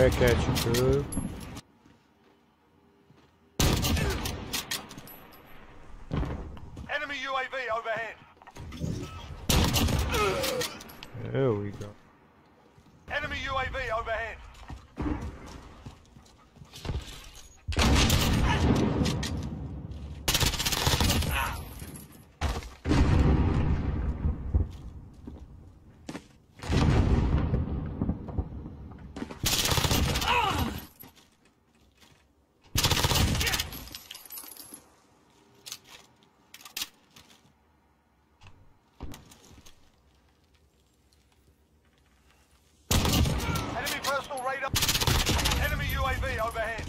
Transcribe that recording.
Back at you, bud. Enemy UAV overhead. There we go. Enemy UAV overhead. Enemy personal radar. Enemy UAV overhead.